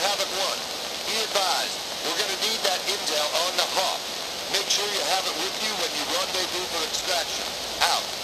haven't. Be advised, we're going to need that intel on the Hawk. Make sure you have it with you when you rendezvous for extraction. Out.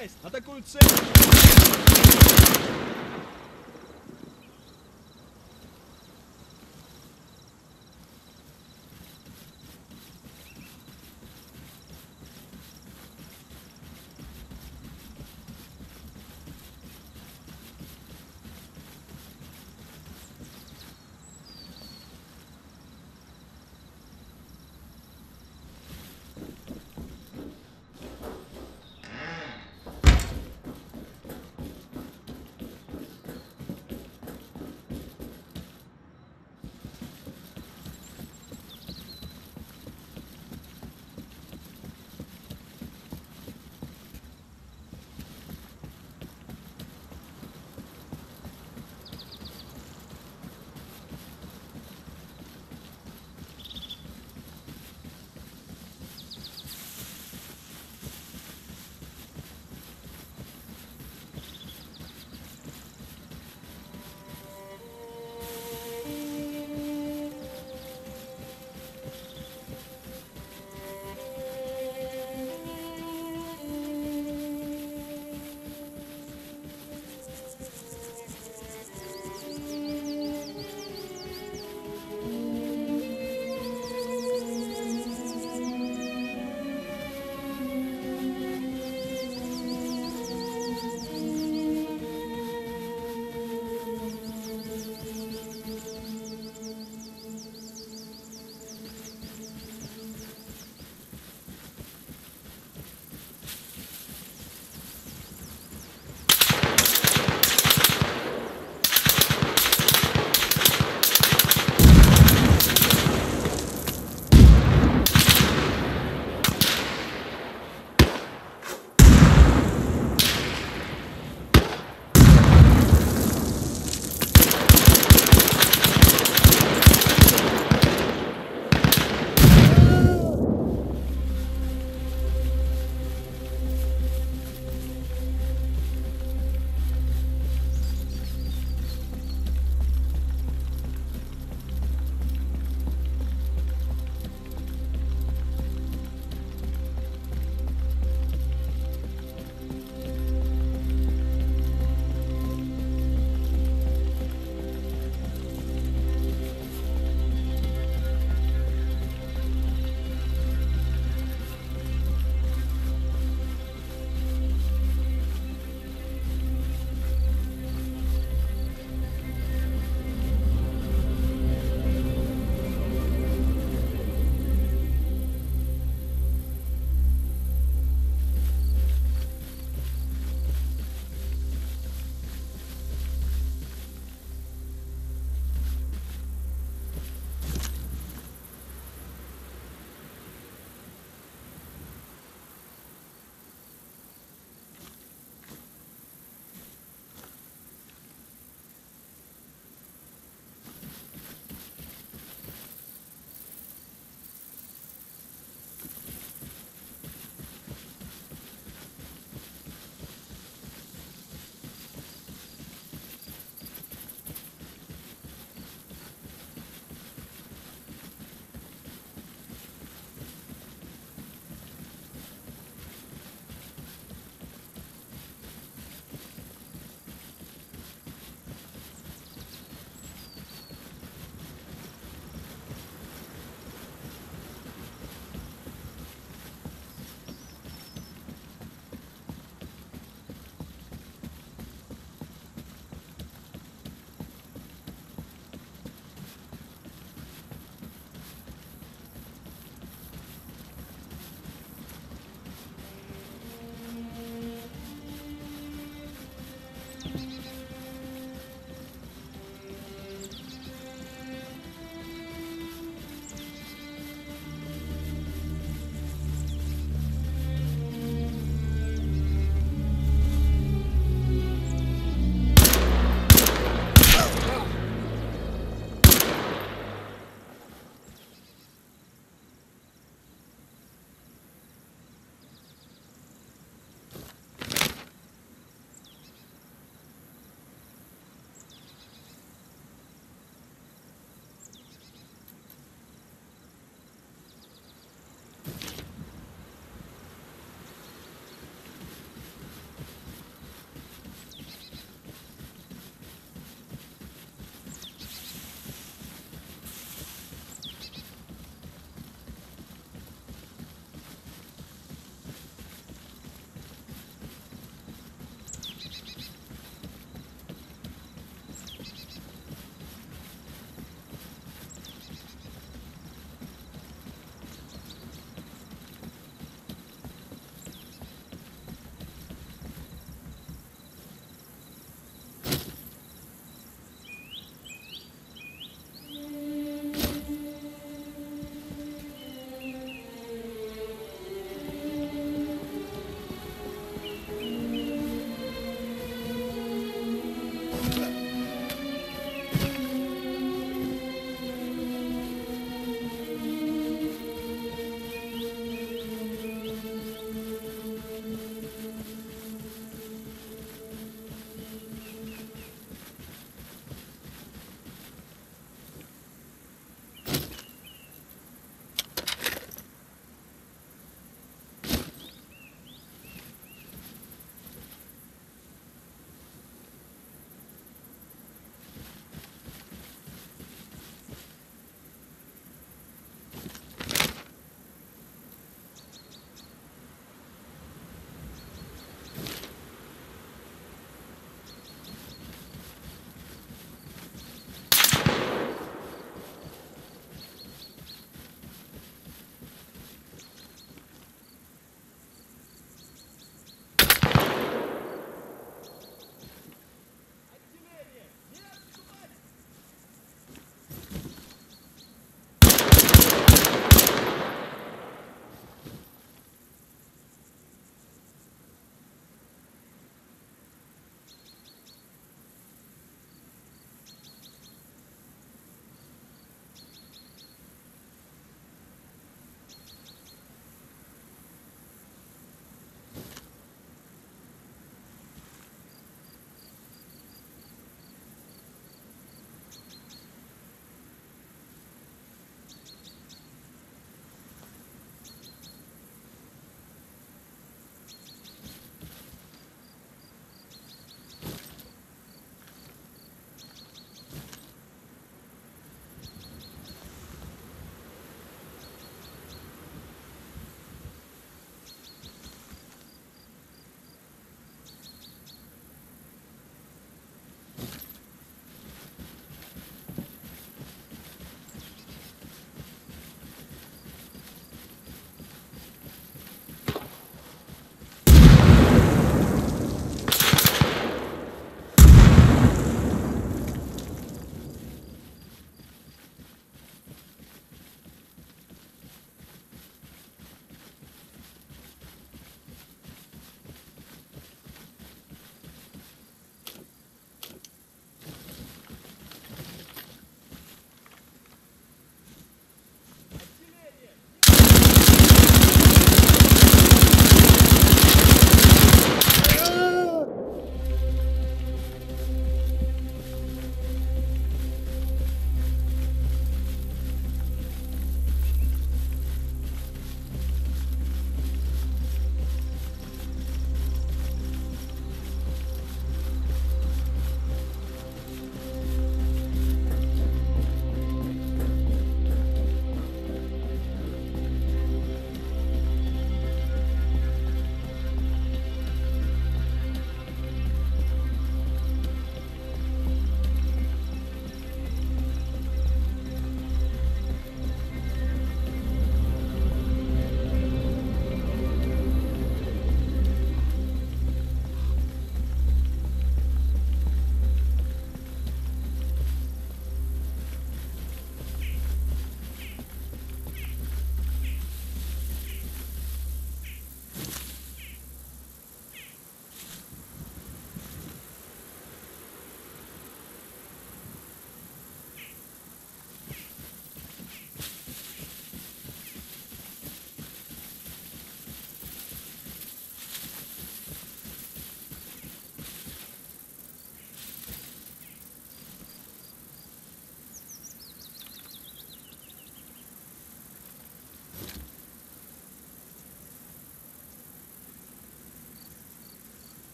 Есть! Атакуют цель!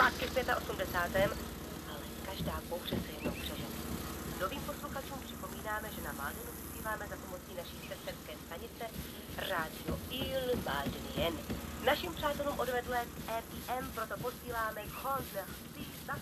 Zpátky v 85. Ale každá bouře se jednou přežene. Novým posluchačům připomínáme, že na Maldenu vysíláme za pomocí naší sesterské stanice Radio Il Maldien. Našim přátelům odvedle RIM proto posíláme Grand Merci za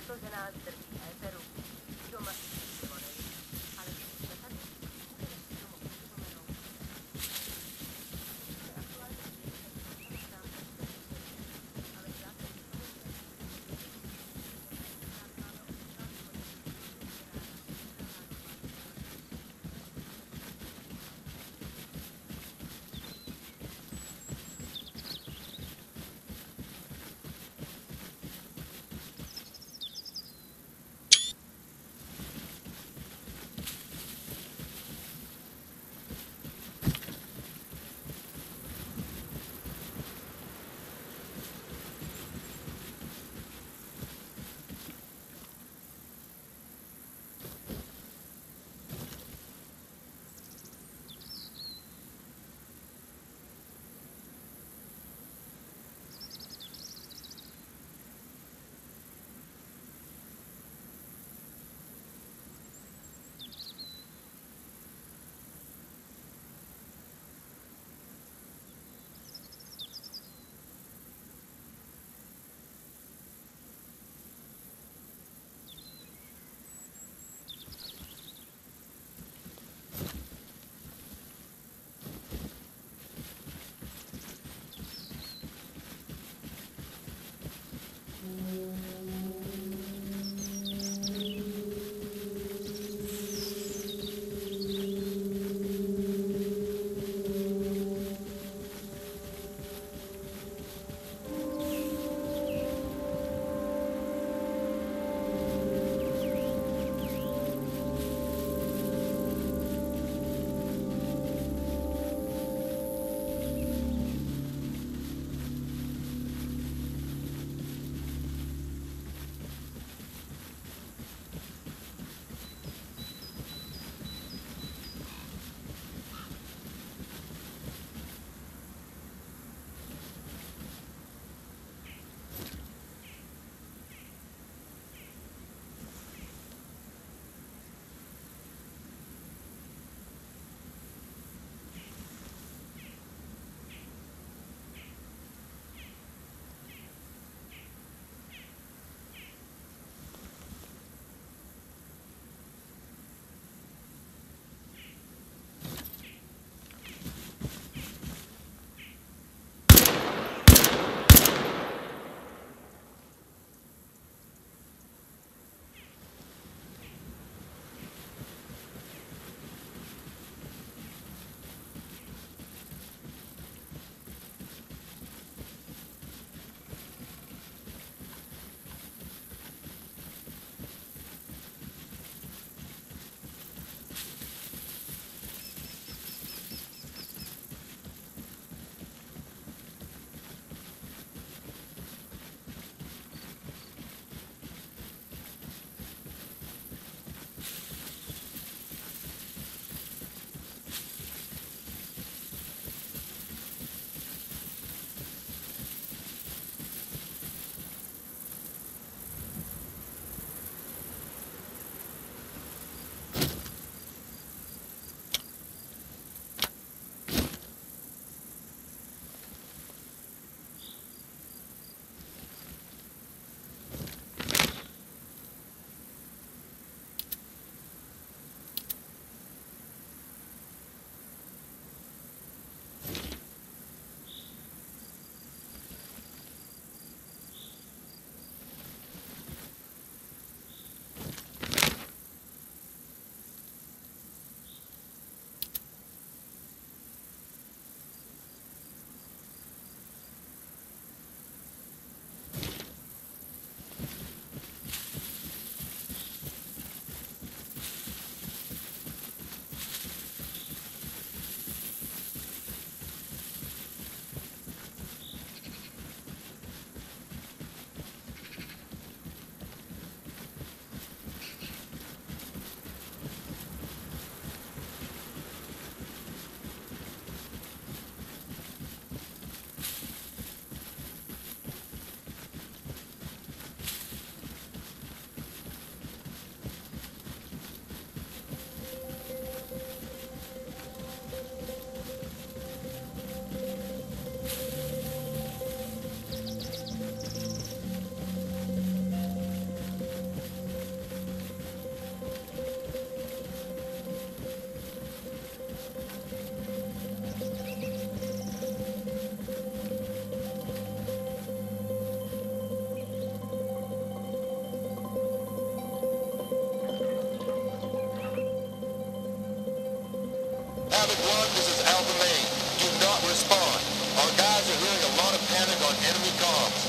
respond. Our guys are hearing a lot of panic on enemy comms.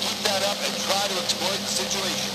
Keep that up and try to exploit the situation.